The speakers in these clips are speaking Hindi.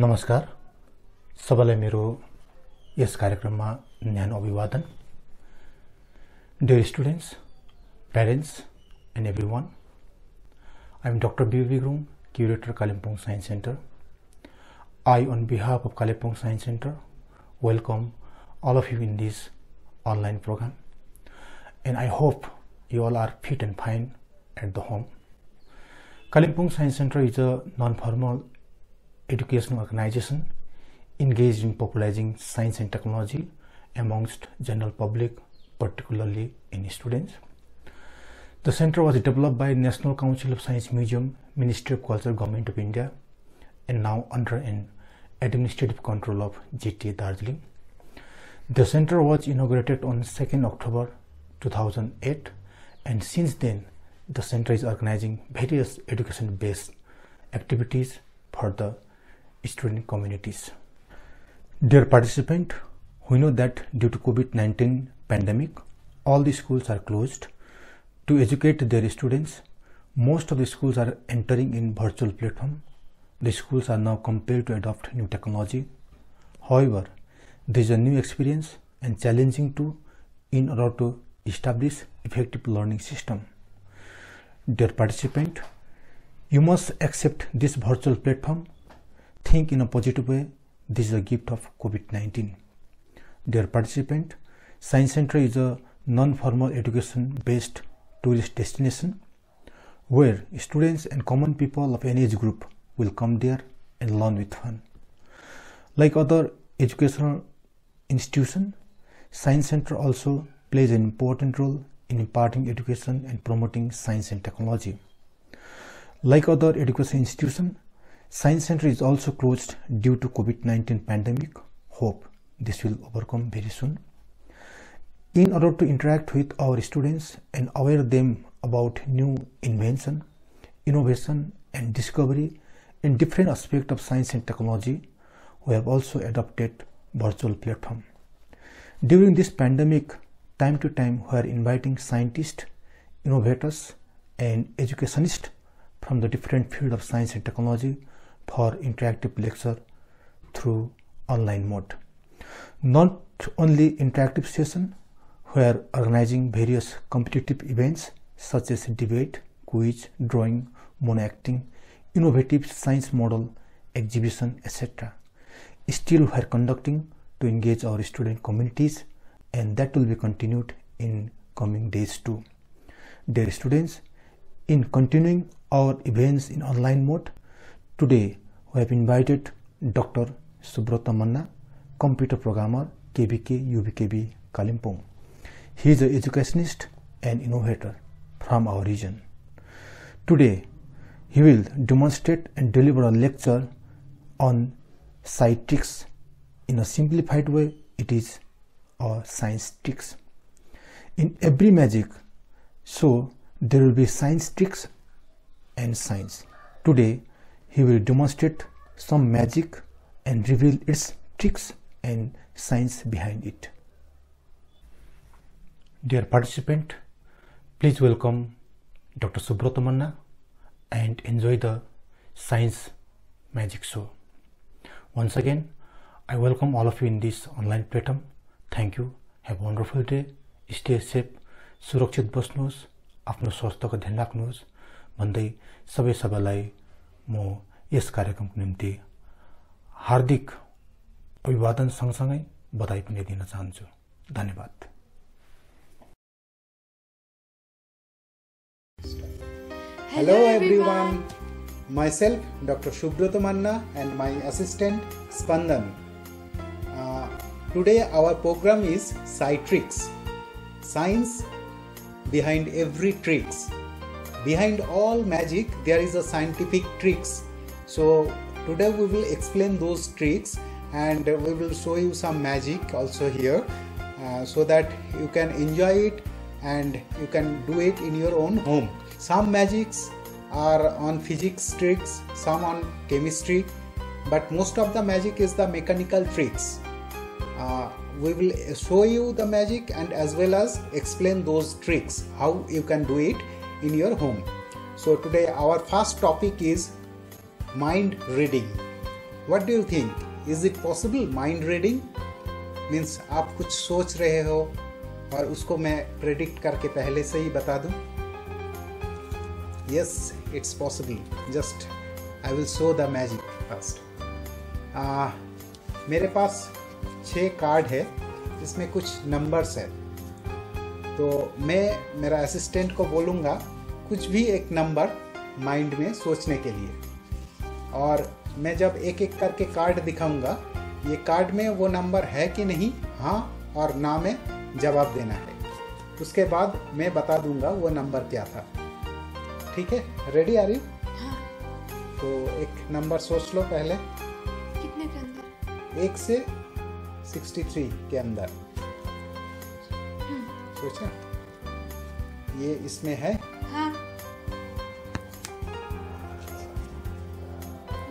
नमस्कार। सबैलाई मेरो यस कार्यक्रममा न्यानो अभिवादन। Dear students parents and everyone I am doctor Bibi Gurung curator Kalimpong science centre I on behalf of Kalimpong science centre welcome all of you in this online program. And I hope you all are fit and fine at the home. Kalimpong Science Center is a non-formal educational organization engaged in popularizing science and technology amongst general public, particularly in students. The center was developed by National Council of Science Museum, Ministry of Culture, Government of India, and now under an administrative control of GTA Darjeeling. The center was inaugurated on 2nd October 2008 and since then the center is organizing various education based activities for the student communities. Dear participant, we know that due to COVID-19 pandemic all the schools are closed. To educate their students, most of the schools are entering in virtual platform. The schools are now compelled to adopt new technology. However, this is a new experience and challenging too in order to establish effective learning system. Dear participant, you must accept this virtual platform. Think in a positive way. This is a gift of COVID-19. Dear participant, Science Center is a non-formal education-based tourist destination where students and common people of any age group will come there and learn with fun. Like other educational institution, Science Center also plays an important role in imparting education and promoting science and technology. Like other education institution, Science Center is also closed due to COVID-19 pandemic. Hope this will overcome very soon. In order to interact with our students and aware them about new invention, innovation and discovery in different aspects of science and technology, we have also adopted virtual platform. During this pandemic, time to time we are inviting scientists, innovators and educationists from the different field of science and technology for interactive lecture through online mode. Not only interactive session, we are organizing various competitive events such as debate, quiz, drawing, mono acting, innovative science model, exhibition, etc. Still, we are conducting to engage our student communities and that will be continued in coming days too. Dear students, in continuing our events in online mode, today we have invited Dr. Subrata Manna, computer programmer, KBK, UBKB, Kalimpong. He is an educationist and innovator from our region. Today, he will demonstrate and deliver a lecture on side tricks in a simplified way it is a science tricks in every magic so there will be science tricks and science today he will demonstrate some magic and reveal its tricks and science behind it dear participant please welcome dr subrata manna and enjoy the science magic show once again I welcome all of you in this online platform. Thank you. Have a wonderful day. Stay safe. सुरक्षित बस्नुहोस् आफ्नो स्वास्थ्यको ध्यान राख्नुहोस् भन्दै सबै सबैलाई मस कार्यक्रम को निम्ति हार्दिक अभिवादन संगसंगे बधाई भी दिन चाहूँ धन्यवाद। Hello everyone myself doctor Subrata Manna and my assistant Spandan today our programme is साइट्रिक्स science behind every tricks Behind all magic there is a scientific tricks. So today we will explain those tricks and we will show you some magic also here uh, so that you can enjoy it and you can do it in your own home. Some magics are on physics tricks, some on chemistry, but most of the magic is the mechanical tricks. Uh, we will show you the magic and as well as explain those tricks how you can do it in your home. So today our first topic is mind reading. What do you think is it possible mind reading means आप कुछ सोच रहे हो और उसको मैं प्रेडिक्ट करके पहले से ही बता दूँ? Yes it's possible just I will show the magic first मेरे पास छः कार्ड है। इसमें कुछ नंबर्स है। तो मैं मेरा असिस्टेंट को बोलूँगा कुछ भी एक नंबर माइंड में सोचने के लिए। और मैं जब एक एक करके कार्ड दिखाऊँगा ये कार्ड में वो नंबर है कि नहीं? हाँ और ना में जवाब देना है। उसके बाद मैं बता दूँगा वो नंबर क्या था। ठीक है? रेडी आ रही हाँ। तो एक नंबर सोच लो पहले। कितने के अंदर? एक से 63 के अंदर। सोचा? ये इसमें है? हाँ।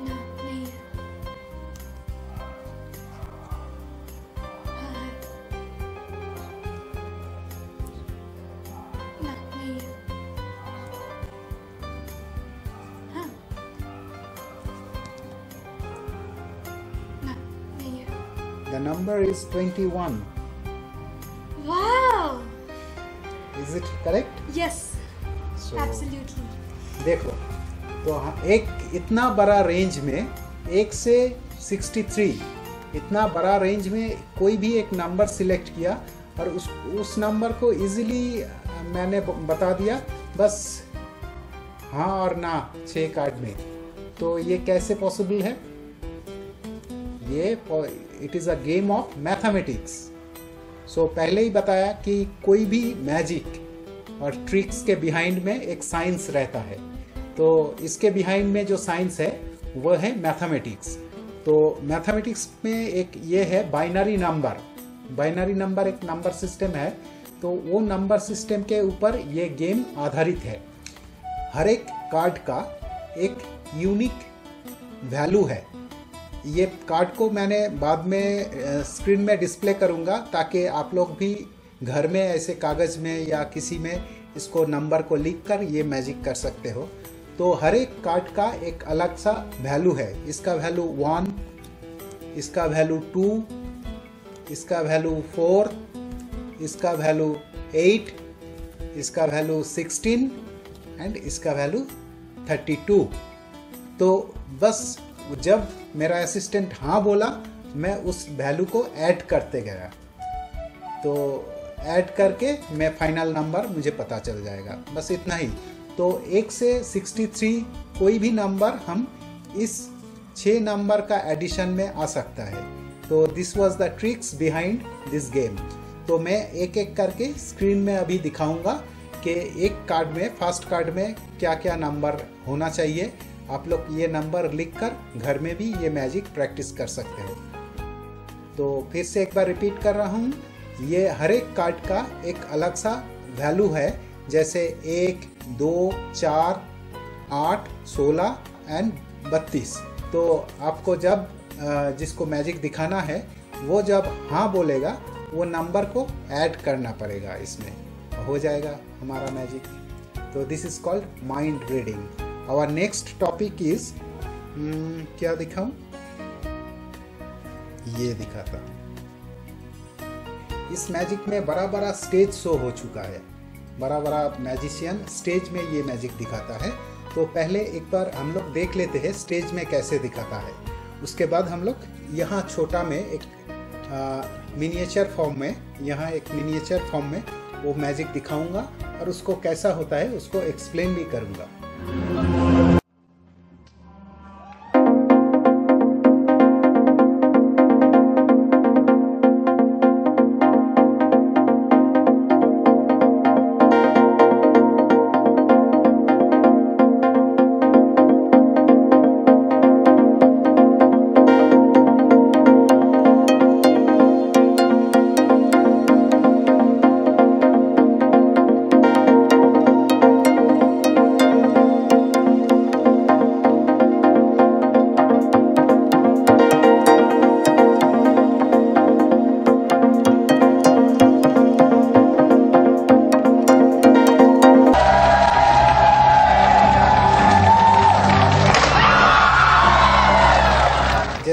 ना नहीं है। हाँ the number is 21 is it correct yes absolutely देखो तो हम एक इतना बड़ा रेंज में एक से 63 इतना बड़ा रेंज में कोई भी एक नंबर सिलेक्ट किया और उस उस नंबर को इजीली मैंने बता दिया बस हाँ और ना छः कार्ड में। तो ये कैसे पॉसिबल है? ये it is a game of mathematics so so, पहले ही बताया कि कोई भी मैजिक और ट्रिक्स के बिहाइंड में एक साइंस रहता है। तो इसके बिहाइंड में जो साइंस है वह है मैथमेटिक्स तो मैथमेटिक्स में एक ये है बाइनरी नंबर बाइनरी नंबर एक नंबर सिस्टम है। तो वो नंबर सिस्टम के ऊपर ये गेम आधारित है। हर एक कार्ड का एक यूनिक वैल्यू है। ये कार्ड को मैंने बाद में स्क्रीन में डिस्प्ले करूँगा ताकि आप लोग भी घर में ऐसे कागज़ में या किसी में इसको नंबर को लिख कर ये मैजिक कर सकते हो। तो हर एक कार्ड का एक अलग सा वैल्यू है। इसका वैल्यू वन, इसका वैल्यू टू, इसका वैल्यू फोर, इसका वैल्यू एट, इसका वैल्यू सिक्सटीन, एंड इसका वैल्यू थर्टी टू। तो बस जब मेरा असिस्टेंट हाँ बोला, मैं उस वैल्यू को ऐड करते गया। तो ऐड करके मैं फाइनल नंबर मुझे पता चल जाएगा। बस इतना ही। तो एक से 63 कोई भी नंबर हम इस छः नंबर का एडिशन में आ सकता है। तो this was the tricks behind this game तो मैं एक एक करके स्क्रीन में अभी दिखाऊँगा कि एक कार्ड में फ़र्स्ट कार्ड में क्या क्या नंबर होना चाहिए। आप लोग ये नंबर लिखकर घर में भी ये मैजिक प्रैक्टिस कर सकते हो। तो फिर से एक बार रिपीट कर रहा हूँ, ये हर एक कार्ड का एक अलग सा वैल्यू है, जैसे एक, दो, चार, आठ, सोलह एंड बत्तीस। तो आपको जब जिसको मैजिक दिखाना है, वो जब हाँ बोलेगा, वो नंबर को ऐड करना पड़ेगा इसमें। हो जाएगा हमारा मैजिक तो this is called mind reading our next topic is क्या दिखाऊँ? ये दिखाता इस मैजिक में बड़ा बड़ा स्टेज शो हो चुका है। बड़ा बड़ा मैजिशियन स्टेज में ये मैजिक दिखाता है। तो पहले एक बार हम लोग देख लेते हैं स्टेज में कैसे दिखाता है। उसके बाद हम लोग यहाँ छोटा में एक मिनिएचर फॉर्म में, यहाँ एक मिनिएचर फॉर्म में वो मैजिक दिखाऊँगा और उसको कैसा होता है उसको एक्सप्लेन भी करूँगा।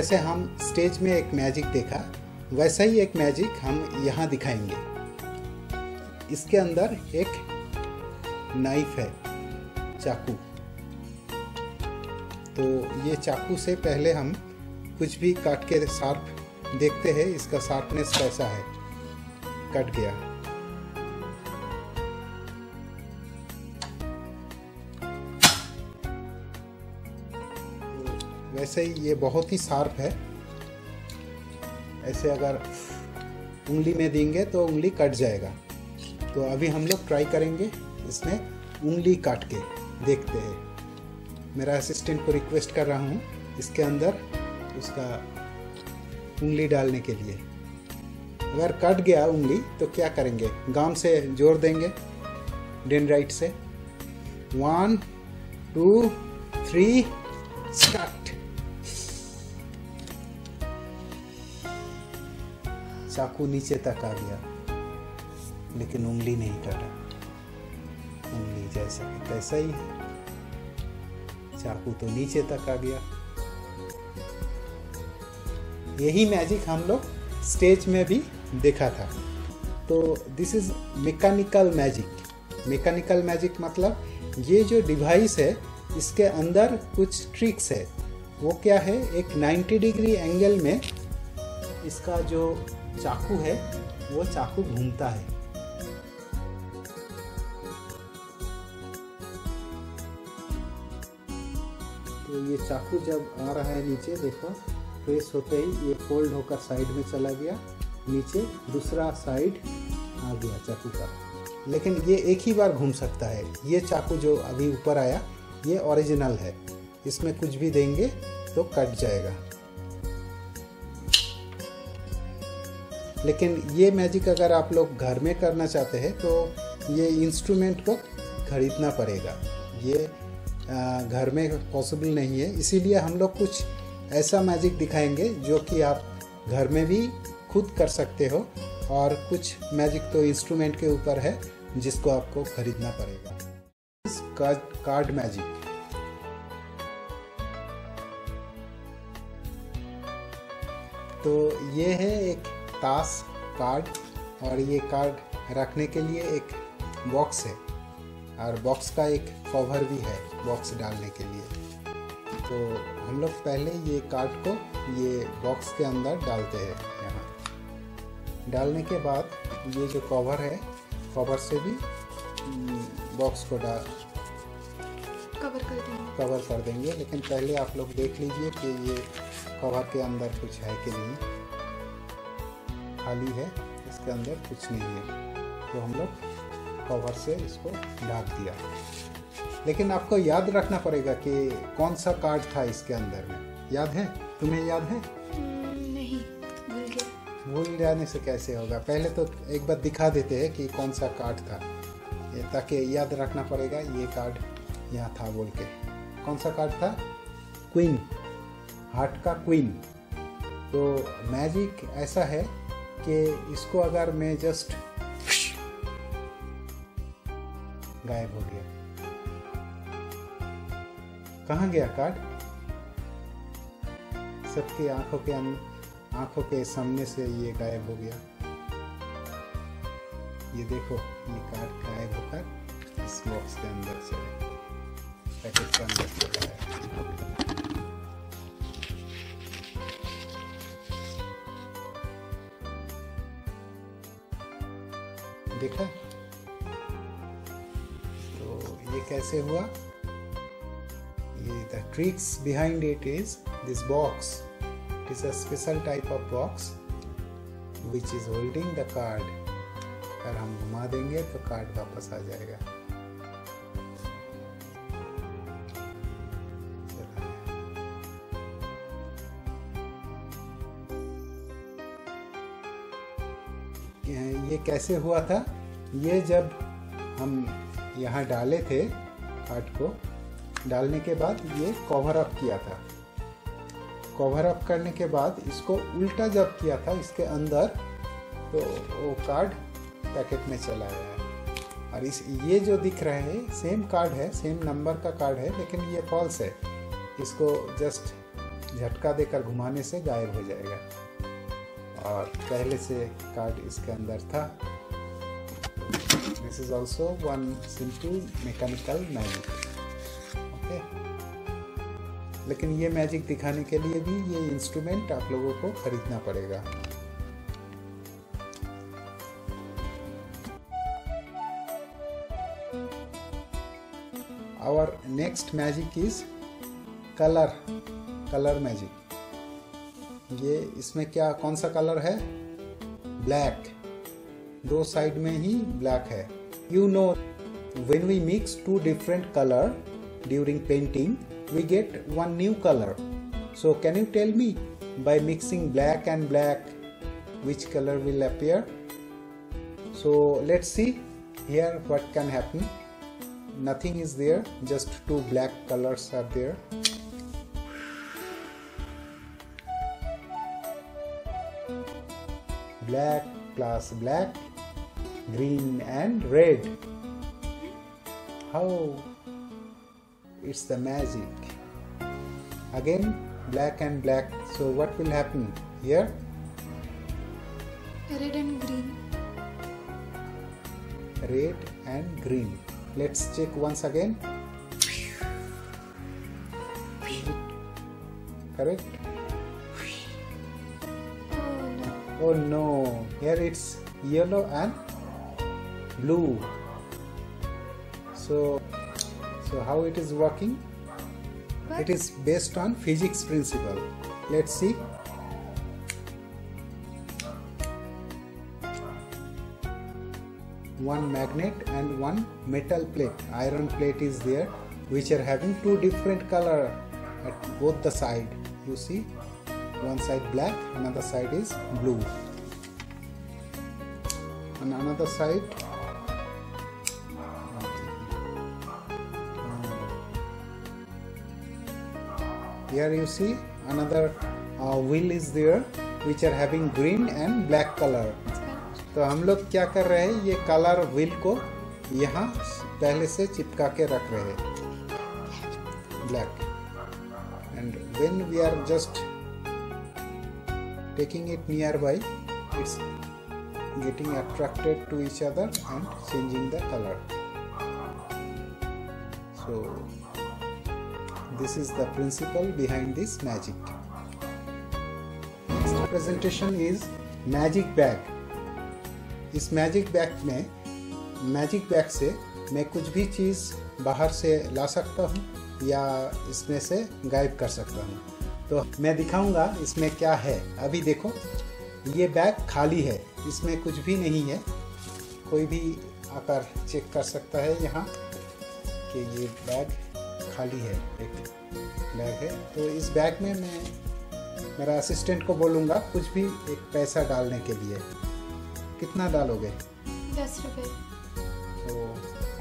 स्टेज में एक मैजिक देखा, वैसा ही एक मैजिक हम यहाँ दिखाएँगे। इसके अंदर एक नाइफ है, चाकू। तो ये चाकू से पहले हम कुछ भी काट के शार्प देखते हैं, इसका शार्पनेस कैसा है? कट गया। वैसे ये बहुत ही शार्प है। ऐसे अगर उंगली में देंगे तो उंगली कट जाएगा। तो अभी हम लोग ट्राई करेंगे इसमें उंगली काट के देखते हैं। मेरा असिस्टेंट को रिक्वेस्ट कर रहा हूँ इसके अंदर उसका उंगली डालने के लिए। अगर कट गया उंगली तो क्या करेंगे? गाम से जोड़ देंगे डेंड्राइट से। वन टू थ्री स्टार्ट चाकू नीचे तक आ गया। लेकिन उंगली नहीं काटा। उंगली जैसा है तैसा ही है। चाकू तो नीचे तक आ गया। यही मैजिक हम लोग स्टेज में भी देखा था। तो this is mechanical magic mechanical magic मतलब ये जो डिवाइस है, इसके अंदर कुछ ट्रिक्स है। वो क्या है? एक 90 डिग्री एंगल में इसका जो चाकू है, वो चाकू घूमता है। तो ये चाकू जब आ रहा है नीचे, देखो, प्रेस होते ही ये फोल्ड होकर साइड में चला गया, नीचे दूसरा साइड आ गया चाकू का। लेकिन ये एक ही बार घूम सकता है। ये चाकू जो अभी ऊपर आया, ये ओरिजिनल है। इसमें कुछ भी देंगे तो कट जाएगा। लेकिन ये मैजिक अगर आप लोग घर में करना चाहते हैं तो ये इंस्ट्रूमेंट को खरीदना पड़ेगा। ये घर में पॉसिबल नहीं है। इसीलिए हम लोग कुछ ऐसा मैजिक दिखाएँगे जो कि आप घर में भी खुद कर सकते हो और कुछ मैजिक तो इंस्ट्रूमेंट के ऊपर है जिसको आपको खरीदना पड़ेगा। कार्ड मैजिक तो ये है एक ताश कार्ड और ये कार्ड रखने के लिए एक बॉक्स है और बॉक्स का एक कवर भी है बॉक्स डालने के लिए। तो हम लोग पहले ये कार्ड को ये बॉक्स के अंदर डालते हैं यहाँ। डालने के बाद ये जो कवर है कवर से भी बॉक्स को डाल कवर कर देंगे। कवर कर देंगे। लेकिन पहले आप लोग देख लीजिए कि ये कवर के अंदर कुछ है कि नहीं। खाली है इसके अंदर कुछ नहीं है। तो हम लोग कवर से इसको ढक दिया। लेकिन आपको याद रखना पड़ेगा कि कौन सा कार्ड था इसके अंदर में। याद है? तुम्हें याद है? हम्म, नहीं। भूल गया। भूल जाने से कैसे होगा? पहले तो एक बार दिखा देते हैं कि कौन सा कार्ड था। ये ताकि याद रखना पड़ेगा ये कार्ड यहाँ था बोल के। कौन सा कार्ड था? क्वीन हार्ट का क्वीन तो मैजिक ऐसा है कि इसको अगर मैं जस्ट गायब हो गया। कहाँ गया कार्ड सबकी आँखों के अंदर आँखों के सामने से ये गायब हो गया। ये देखो, ये कार्ड गायब होकर इस बॉक्स के अंदर चले पैकेट के अंदर देखा तो ये कैसे हुआ? ये the tricks behind it is this box it is a special type of box which is holding the card अगर हम घुमा देंगे तो कार्ड वापस आ जाएगा। ये कैसे हुआ था? ये जब हम यहाँ डाले थे कार्ड को, डालने के बाद ये कवर अप किया था। कवर अप करने के बाद इसको उल्टा जब किया था इसके अंदर तो वो कार्ड पैकेट में चला गया। और इस, ये जो दिख रहा है सेम कार्ड है सेम नंबर का कार्ड है, लेकिन ये फॉल्स है। इसको जस्ट झटका देकर घुमाने से गायब हो जाएगा। और पहले से कार्ड इसके अंदर था। This is also one simple mechanical magic okay लेकिन ये मैजिक दिखाने के लिए भी ये इंस्ट्रूमेंट आप लोगों को खरीदना पड़ेगा। Our next magic is color color magic ये इसमें क्या, कौन सा कलर है? ब्लैक दो साइड में ही ब्लैक है। You know when we mix two different colour during painting we get one new colour so can you tell me by mixing black and black which colour will appear so let see here what can happen nothing is there just two black colours are there black plus black green and red. How? It's the magic. Again black and black. So what will happen here? Red and green. Red and green. Let's check once again. Correct? Oh no. Here it's yellow and blue. So so how it is working? It is based on physics principle. Let's see. One magnet and one metal plate. Iron plate is there which are having two different color at both the side. You see one side black another side is blue on another side here you see another uh, wheel is there which are having green and black color तो हम लोग क्या कर रहे हैं ये कलर व्हील को यहाँ पहले से चिपका के रख रहे हैं black and when we are just it near by it's getting attracted to each other and changing the color so this is the principle behind this magic next presentation is magic bag इस मैजिक बैग में मैजिक बैग से मैं कुछ भी चीज़ बाहर से ला सकता हूँ या इसमें से गायब कर सकता हूँ तो मैं दिखाऊँगा इसमें क्या है। अभी देखो ये बैग खाली है इसमें कुछ भी नहीं है। कोई भी आकर चेक कर सकता है यहाँ कि ये बैग खाली है एक बैग है। तो इस बैग में मैं मेरा असिस्टेंट को बोलूँगा कुछ भी एक पैसा डालने के लिए। कितना डालोगे? दस रुपये तो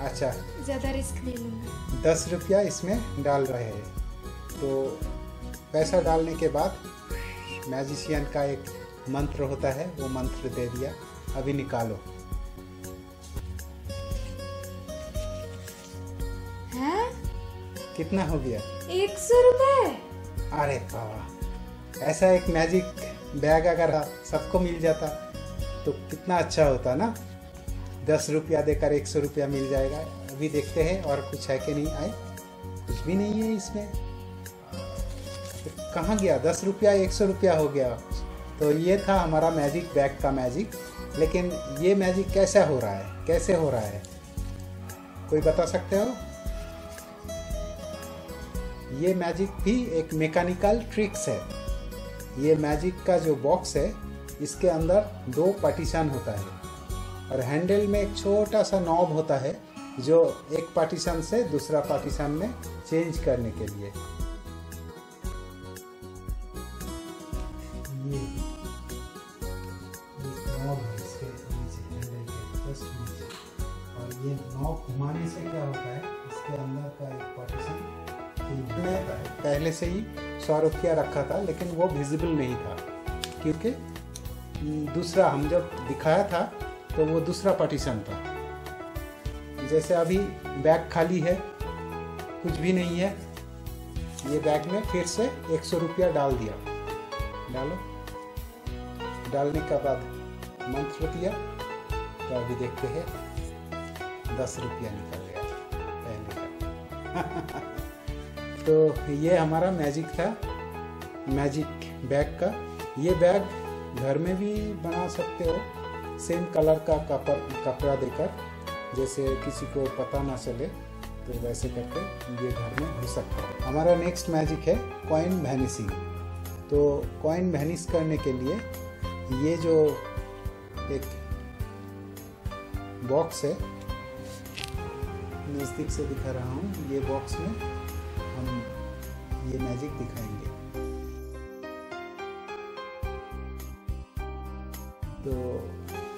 अच्छा। ज़्यादा रिस्क नहीं लूँगा। दस रुपया इसमें डाल रहे हैं। तो पैसा डालने के बाद मैजिशियन का एक मंत्र होता है वो मंत्र दे दिया अभी निकालो। हैं? कितना हो गया? एक सौ रुपए। अरे बाबा ऐसा एक मैजिक बैग अगर सबको मिल जाता तो कितना अच्छा होता ना। दस रुपया देकर एक सौ रुपया मिल जाएगा। अभी देखते हैं और कुछ है कि नहीं आए। कुछ भी नहीं है इसमें। कहाँ गया? दस रुपया, एक सौ रुपया हो गया। तो ये था हमारा मैजिक बैग का मैजिक लेकिन ये मैजिक कैसा हो रहा है? कैसे हो रहा है? कोई बता सकते हो? ये मैजिक भी एक मैकेनिकल ट्रिक्स है। ये मैजिक का जो बॉक्स है, इसके अंदर दो पार्टीशन होता है। और हैंडल में एक छोटा सा नॉब होता है, जो एक पार्टीशन से दूसरा पार्टीशन में चेंज करने के लिए। का पार्टीशन पहले से ही सौ रुपया रखा था, लेकिन वो विजिबल नहीं था। क्योंकि दूसरा, हम जब दिखाया था तो वो दूसरा पार्टीशन था। जैसे अभी बैग खाली है, कुछ भी नहीं है, ये बैग में फिर से एक सौ रुपया डाल दिया। डालो। डालने के बाद मंत्र दिया तो अभी देखते हैं, दस रुपया निकल तो ये हमारा मैजिक था मैजिक बैग का। ये बैग घर में भी बना सकते हो सेम कलर का कपड़ देकर, जैसे किसी को पता ना चले तो वैसे करके ये घर में हो सकता है। हमारा नेक्स्ट मैजिक है कॉइन वैनिसिंग तो कॉइन वैनिस करने के लिए ये जो एक बॉक्स है नज़दीक से दिखा रहा हूँ। ये बॉक्स में हम ये मैजिक दिखाएँगे। तो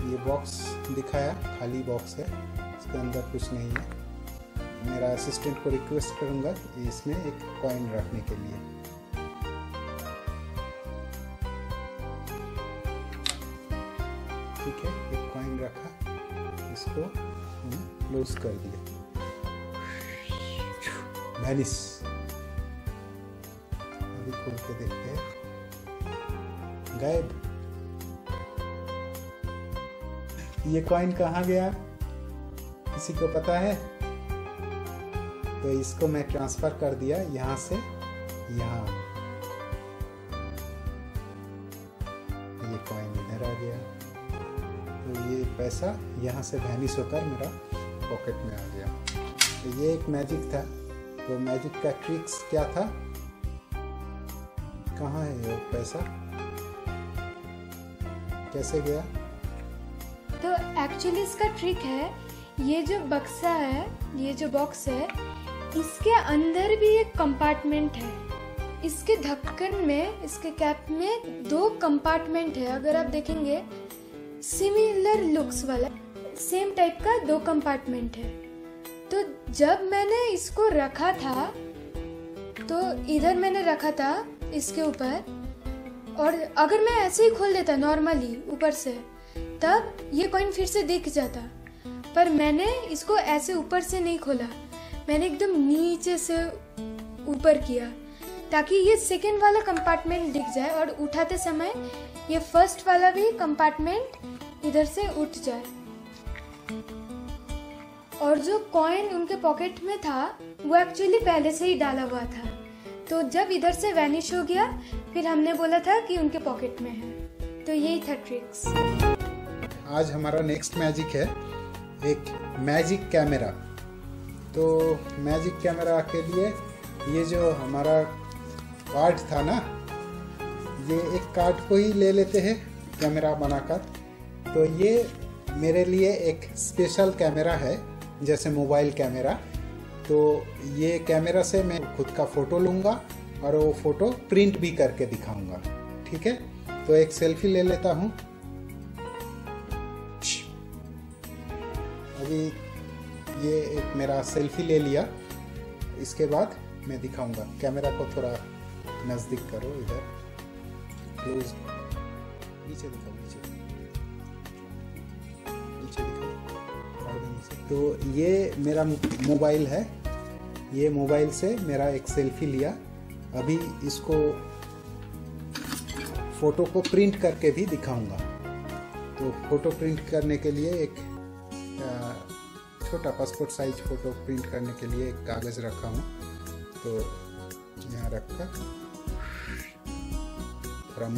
ये बॉक्स दिखाया, खाली बॉक्स है। इसके अंदर कुछ नहीं है। मेरा असिस्टेंट को रिक्वेस्ट करूँगा इसमें एक कॉइन रखने के लिए। ठीक है, एक कॉइन रखा। इसको हम क्लोज कर दिए। वैनिस अभी खोल के देखते हैं। गायब ये कॉइन कहाँ गया? किसी को पता है? तो इसको मैं ट्रांसफ़र कर दिया यहाँ से यहाँ। ये कॉइन इधर आ गया। तो ये पैसा यहाँ से वैनिस होकर मेरा पॉकेट में आ गया। तो ये एक मैजिक था। तो मैजिक का ट्रिक्स क्या था? कहाँ है ये पैसा? कैसे गया? तो एक्चुअली इसका ट्रिक है, ये जो बक्सा है, ये जो बॉक्स है, इसके अंदर भी एक कंपार्टमेंट है। इसके ढक्कन में, इसके कैप में दो कंपार्टमेंट है, अगर आप देखेंगे सिमिलर लुक्स वाला सेम टाइप का दो कंपार्टमेंट है। तो जब मैंने इसको रखा था तो इधर मैंने रखा था इसके ऊपर, और अगर मैं ऐसे ही खोल देता नॉर्मली ऊपर से, तब ये कॉइन फिर से दिख जाता। पर मैंने इसको ऐसे ऊपर से नहीं खोला। मैंने एकदम नीचे से ऊपर किया, ताकि ये सेकेंड वाला कंपार्टमेंट दिख जाए, और उठाते समय ये फ़र्स्ट वाला भी कंपार्टमेंट इधर से उठ जाए। और जो कॉइन उनके पॉकेट में था, वो एक्चुअली पहले से ही डाला हुआ था। तो जब इधर से वैनिश हो गया, फिर हमने बोला था कि उनके पॉकेट में है। तो यही था ट्रिक्स आज हमारा नेक्स्ट मैजिक है, एक मैजिक कैमरा तो मैजिक कैमरा के लिए ये जो हमारा कार्ड था ना, ये एक कार्ड को ही ले लेते हैं कैमरा बनाकर। तो ये मेरे लिए एक स्पेशल कैमरा है। जैसे मोबाइल कैमरा तो ये कैमरा से मैं खुद का फ़ोटो लूँगा और वो फ़ोटो प्रिंट भी करके दिखाऊँगा, ठीक है? तो एक सेल्फी ले लेता हूँ। अभी ये एक मेरा सेल्फी ले लिया। इसके बाद मैं दिखाऊँगा। कैमरा को थोड़ा नज़दीक करो इधर। क्लोज नीचे दिखाओ। तो ये मेरा मोबाइल है। ये मोबाइल से मेरा एक सेल्फी लिया। अभी इसको फ़ोटो को प्रिंट करके भी दिखाऊँगा। तो फ़ोटो प्रिंट करने के लिए एक छोटा पासपोर्ट साइज़ फ़ोटो प्रिंट करने के लिए एक कागज़ रखा हूँ। तो यहाँ रख कर थोड़ा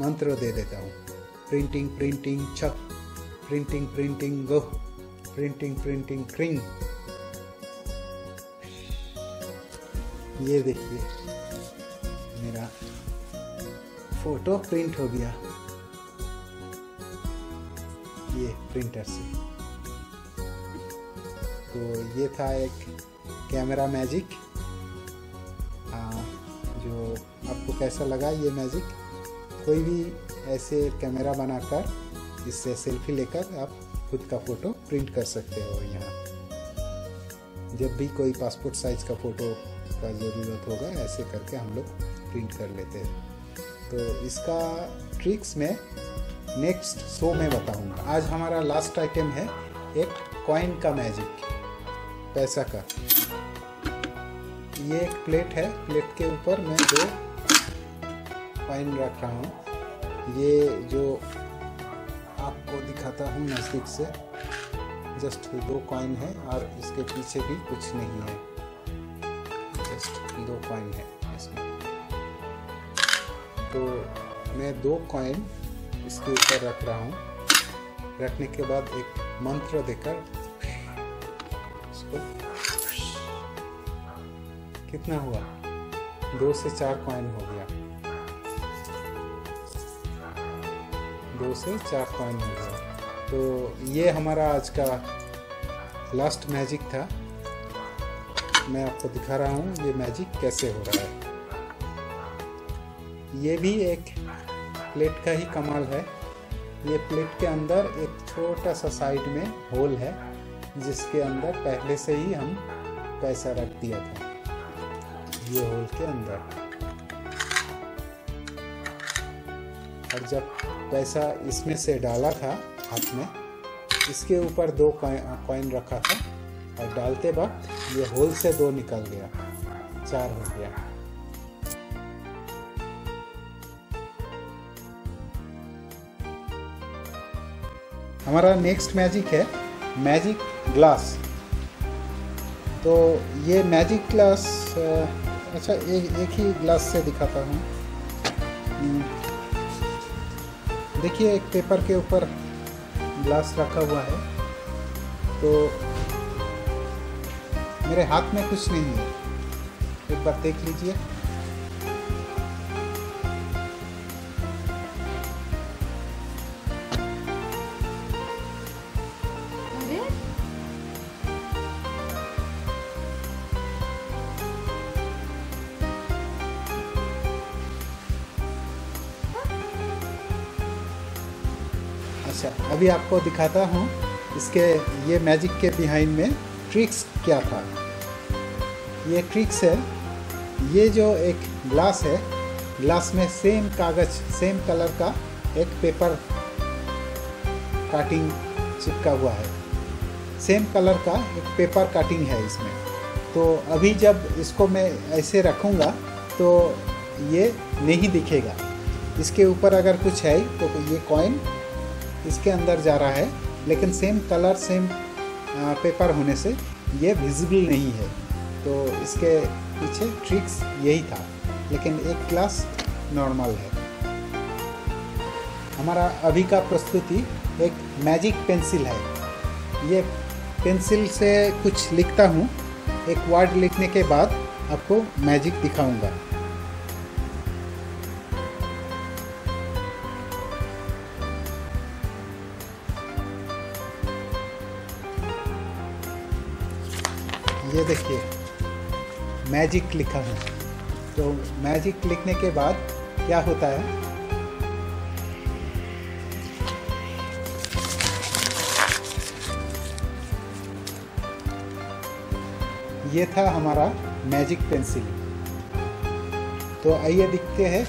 मंत्र दे देता हूँ। प्रिंटिंग प्रिंटिंग, छक। Printing printing go printing printing क्रिंग ये देखिए, मेरा फ़ोटो प्रिंट हो गया। ये प्रिंटर से। तो ये था एक कैमरा मैजिक हाँ जो आपको कैसा लगा ये मैजिक कोई भी ऐसे कैमरा बनाकर, इससे सेल्फी लेकर आप खुद का फ़ोटो प्रिंट कर सकते हो यहाँ। जब भी कोई पासपोर्ट साइज़ का फ़ोटो का ज़रूरत होगा, ऐसे करके हम लोग प्रिंट कर लेते हैं। तो इसका ट्रिक्स में नेक्स्ट शो में बताऊँगा। आज हमारा लास्ट आइटम है एक कॉइन का मैजिक पैसा का। ये एक प्लेट है। प्लेट के ऊपर मैं दो कॉइन रख रहा हूँ। ये जो आपको दिखाता हूँ नज़दीक से। जस्ट दो कॉइन है और इसके पीछे भी कुछ नहीं है। जस्ट दो कॉइन है इसमें। तो मैं दो कॉइन इसके ऊपर रख रहा हूँ। रखने के बाद एक मंत्र देकर इसको कितना हुआ? दो से चार कॉइन हो गया। दो से चार कॉइन हो। गया तो ये हमारा आज का लास्ट मैजिक था। मैं आपको दिखा रहा हूँ ये मैजिक कैसे हो रहा है। ये भी एक प्लेट का ही कमाल है। ये प्लेट के अंदर एक छोटा सा साइड में होल है, जिसके अंदर पहले से ही हम पैसा रख दिया था। ये होल के अंदर। और जब पैसा इसमें से डाला था हाथ में। इसके ऊपर दो कॉइन रखा था और डालते वक्त ये होल से दो निकल गया। चार हो गया। हमारा नेक्स्ट मैजिक है मैजिक ग्लास। तो ये मैजिक ग्लास अच्छा एक एक ही ग्लास से दिखाता हूँ। हम्म, देखिए, एक पेपर के ऊपर ग्लास रखा हुआ है। तो मेरे हाथ में कुछ नहीं है। एक बार देख लीजिए। अभी आपको दिखाता हूँ इसके, ये मैजिक के बिहाइंड में ट्रिक्स क्या था। ये ट्रिक्स है। ये जो एक ग्लास है ग्लास में सेम कागज़ सेम कलर का एक पेपर काटिंग चिपका हुआ है। सेम कलर का एक पेपर कटिंग है इसमें। तो अभी जब इसको मैं ऐसे रखूँगा तो ये नहीं दिखेगा। इसके ऊपर अगर कुछ है तो ये कॉइन इसके अंदर जा रहा है, लेकिन सेम कलर सेम पेपर होने से ये विजिबल नहीं है। तो इसके पीछे ट्रिक्स यही था, लेकिन एक क्लास नॉर्मल है। हमारा अभी का प्रस्तुति एक मैजिक पेंसिल है। ये पेंसिल से कुछ लिखता हूँ, एक वर्ड लिखने के बाद आपको मैजिक दिखाऊँगा। ये देखिए मैजिक लिखा है। तो मैजिक लिखने के बाद क्या होता है? ये था हमारा मैजिक पेंसिल तो आइए दिखते हैं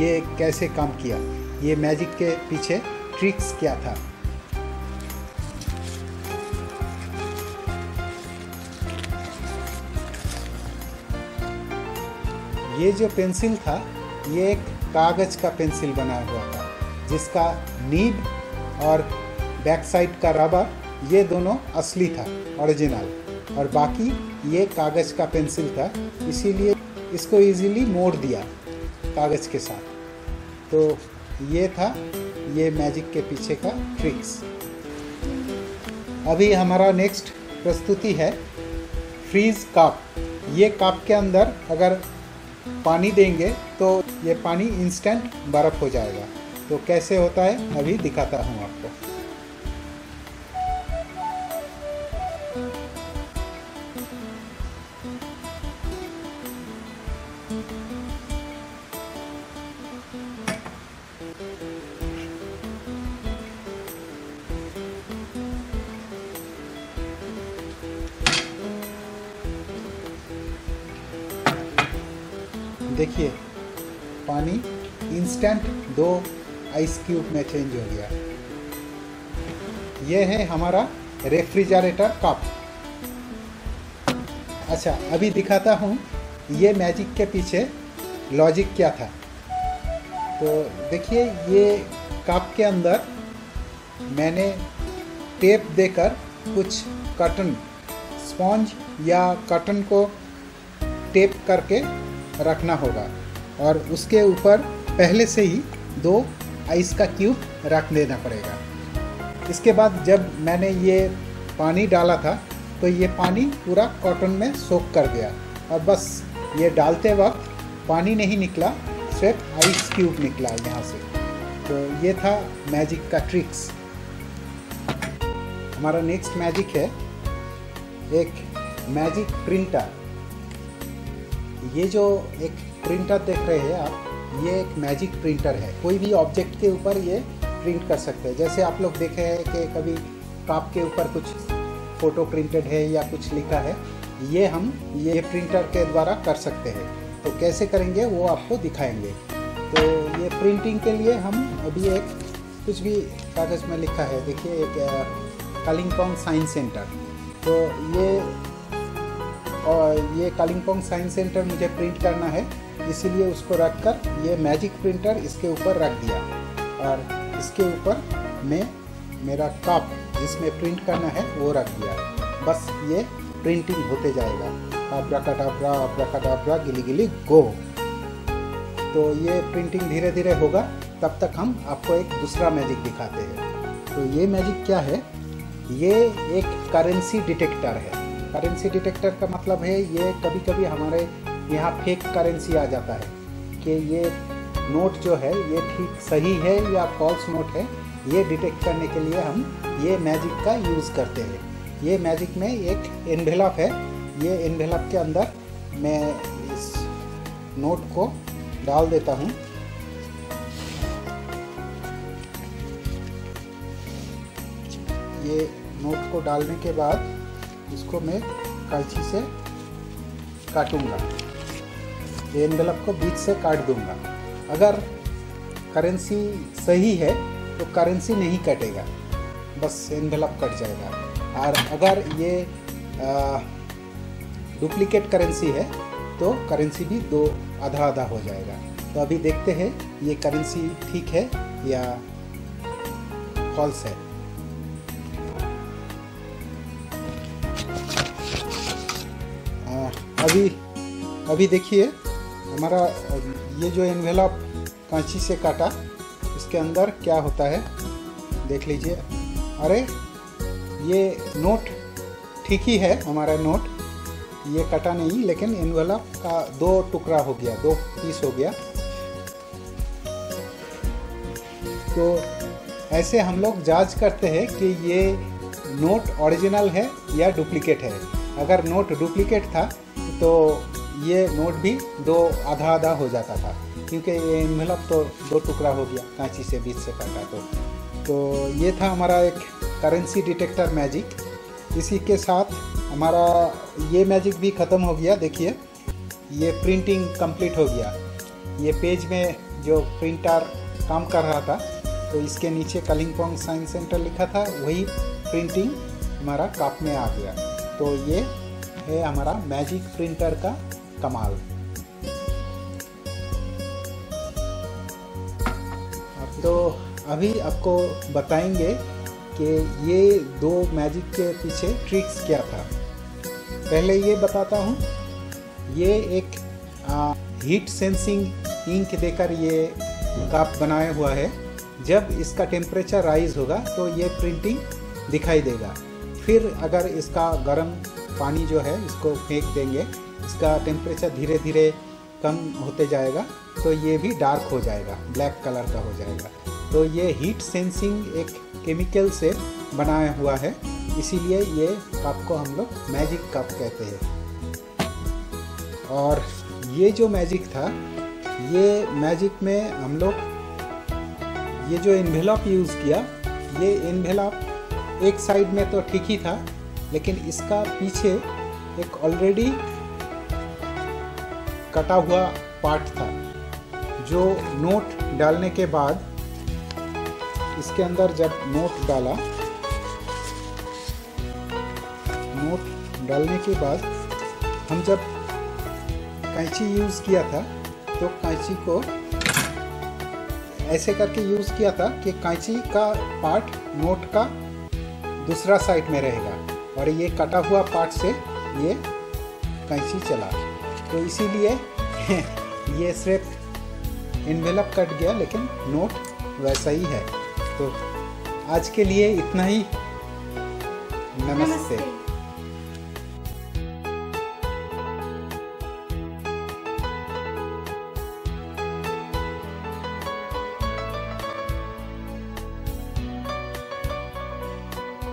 ये कैसे काम किया। ये मैजिक के पीछे ट्रिक्स क्या था। ये जो पेंसिल था, ये एक कागज़ का पेंसिल बना हुआ था, जिसका नीब और बैक साइड का रबर, ये दोनों असली था ओरिजिनल और बाकी ये कागज़ का पेंसिल था, इसीलिए इसको इजीली मोड़ दिया कागज़ के साथ। तो ये था, ये मैजिक के पीछे का ट्रिक्स अभी हमारा नेक्स्ट प्रस्तुति है फ्रीज कप ये कप के अंदर अगर पानी देंगे तो ये पानी इंस्टेंट बर्फ़ हो जाएगा। तो कैसे होता है, अभी दिखाता हूँ आपको। इंस्टेंट दो आइस क्यूब में चेंज हो गया। यह है हमारा रेफ्रिजरेटर कप अच्छा अभी दिखाता हूँ, ये मैजिक के पीछे लॉजिक क्या था। तो देखिए, ये कप के अंदर मैंने टेप देकर कुछ कटन स्पॉन्ज या कटन को टेप करके रखना होगा। और उसके ऊपर पहले से ही दो आइस का क्यूब रख देना पड़ेगा। इसके बाद जब मैंने ये पानी डाला था तो ये पानी पूरा कॉटन में सोख कर गया। और बस ये डालते वक्त पानी नहीं निकला, सिर्फ़ आइस क्यूब निकला यहाँ से। तो ये था मैजिक का ट्रिक्स हमारा नेक्स्ट मैजिक है एक मैजिक प्रिंटर ये जो एक प्रिंटर देख रहे हैं आप ये एक मैजिक प्रिंटर है। कोई भी ऑब्जेक्ट के ऊपर ये प्रिंट कर सकते हैं। जैसे आप लोग देखे हैं कि कभी कप के ऊपर कुछ फ़ोटो प्रिंटेड है या कुछ लिखा है, ये हम ये प्रिंटर के द्वारा कर सकते हैं। तो कैसे करेंगे, वो आपको दिखाएँगे। तो ये प्रिंटिंग के लिए हम अभी एक कुछ भी कागज़ में लिखा है। देखिए, एक कालिम्पोंग साइंस सेंटर। तो ये ये कालिम्पोंग साइंस सेंटर मुझे प्रिंट करना है, इसीलिए उसको रख कर ये मैजिक प्रिंटर इसके ऊपर रख दिया। और इसके ऊपर मैं, मेरा कप जिसमें प्रिंट करना है, वो रख दिया। बस ये प्रिंटिंग होते जाएगा। अब्रा कटाब्रा अब्रा कटाब्रा गिली गिली गो। तो ये प्रिंटिंग धीरे धीरे होगा, तब तक हम आपको एक दूसरा मैजिक दिखाते हैं। तो ये मैजिक क्या है? ये एक करेंसी डिटेक्टर है। करेंसी डिटेक्टर का मतलब है, ये कभी कभी हमारे यहाँ फेक करेंसी आ जाता है कि ये नोट जो है, ये ठीक सही है या फॉल्स नोट है, ये डिटेक्ट करने के लिए हम ये मैजिक का यूज़ करते हैं। ये मैजिक में एक एनवेलप है, ये एनवेलप के अंदर मैं इस नोट को डाल देता हूँ। ये नोट को डालने के बाद इसको मैं कैंची से काटूँगा। ये एनवेलप को बीच से काट दूँगा। अगर करेंसी सही है तो करेंसी नहीं कटेगा। बस एनवेलप कट जाएगा। और अगर ये डुप्लीकेट करेंसी है तो करेंसी भी दो आधा आधा हो जाएगा। तो अभी देखते हैं, ये करेंसी ठीक है या फॉल्स है। अभी अभी देखिए, हमारा ये जो एनवेलप कांची से काटा, इसके अंदर क्या होता है, देख लीजिए। अरे, ये नोट ठीक ही है, हमारा नोट ये कटा नहीं, लेकिन एनवेलप का दो टुकड़ा हो गया, दो पीस हो गया। तो ऐसे हम लोग जाँच करते हैं कि ये नोट ओरिजिनल है या डुप्लीकेट है। अगर नोट डुप्लीकेट था तो ये नोट भी दो आधा आधा हो जाता था। क्योंकि ये एनवेलप तो दो टुकड़ा हो गया, कांची से बीच से काटा तो। तो ये था हमारा एक करेंसी डिटेक्टर मैजिक इसी के साथ हमारा ये मैजिक भी ख़त्म हो गया, देखिए। ये प्रिंटिंग कंप्लीट हो गया। ये पेज में जो प्रिंटर काम कर रहा था तो इसके नीचे कलिंगपोंग साइंस सेंटर लिखा था, वही प्रिंटिंग हमारा कप में आ गया। तो ये है हमारा मैजिक प्रिंटर का कमाल। तो अभी आपको बताएँगे कि ये दो मैजिक के पीछे ट्रिक्स क्या था। पहले ये बताता हूँ ये एक आ, हीट सेंसिंग इंक देकर ये कप बनाया हुआ है। जब इसका टेम्परेचर राइज होगा तो ये प्रिंटिंग दिखाई देगा। फिर अगर इसका गर्म पानी जो है इसको फेंक देंगे। इसका टेम्परेचर धीरे धीरे कम होते जाएगा तो ये भी डार्क हो जाएगा ब्लैक कलर का हो जाएगा। तो ये हीट सेंसिंग एक केमिकल से बनाया हुआ है, इसीलिए ये कप को हम लोग मैजिक कप कहते हैं। और ये जो मैजिक था, ये मैजिक में हम लोग, ये जो इन्वेलप यूज़ किया, ये इन्वेलप एक साइड में तो ठीक ही था लेकिन इसका पीछे एक ऑलरेडी कटा हुआ पार्ट था, जो नोट डालने के बाद इसके अंदर जब नोट डाला नोट डालने के बाद हम जब कैंची यूज़ किया था तो कैंची को ऐसे करके यूज़ किया था कि कैंची का पार्ट नोट का दूसरा साइड में रहेगा। और ये कटा हुआ पार्ट से ये कैंची चला। तो इसीलिए ये सिर्फ़ इन्वेलप कट गया, लेकिन नोट वैसा ही है। तो आज के लिए इतना ही। नमस्ते। नमस्ते।